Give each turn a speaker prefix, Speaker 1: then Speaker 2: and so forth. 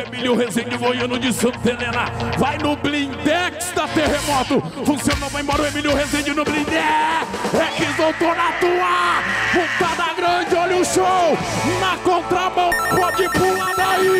Speaker 1: Emílio Rezende Goiano de Santa Helena. Vai no blindex da Terremoto. Funcionou, vai embora o Emílio Rezende no blindex. É que voltou na tua. Pontada grande, olha o show. Na contramão, pode pular daí.